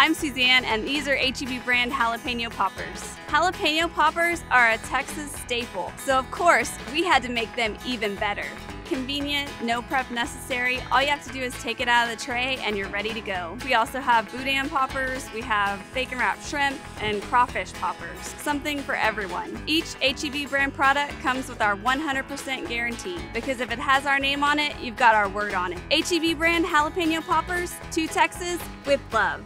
I'm Suzanne, and these are HEB brand jalapeno poppers. Jalapeno poppers are a Texas staple, so of course, we had to make them even better. Convenient, no prep necessary. All you have to do is take it out of the tray and you're ready to go. We also have boudin poppers, we have bacon wrapped shrimp, and crawfish poppers. Something for everyone. Each HEB brand product comes with our 100% guarantee because if it has our name on it, you've got our word on it. HEB brand jalapeno poppers, to Texas with love.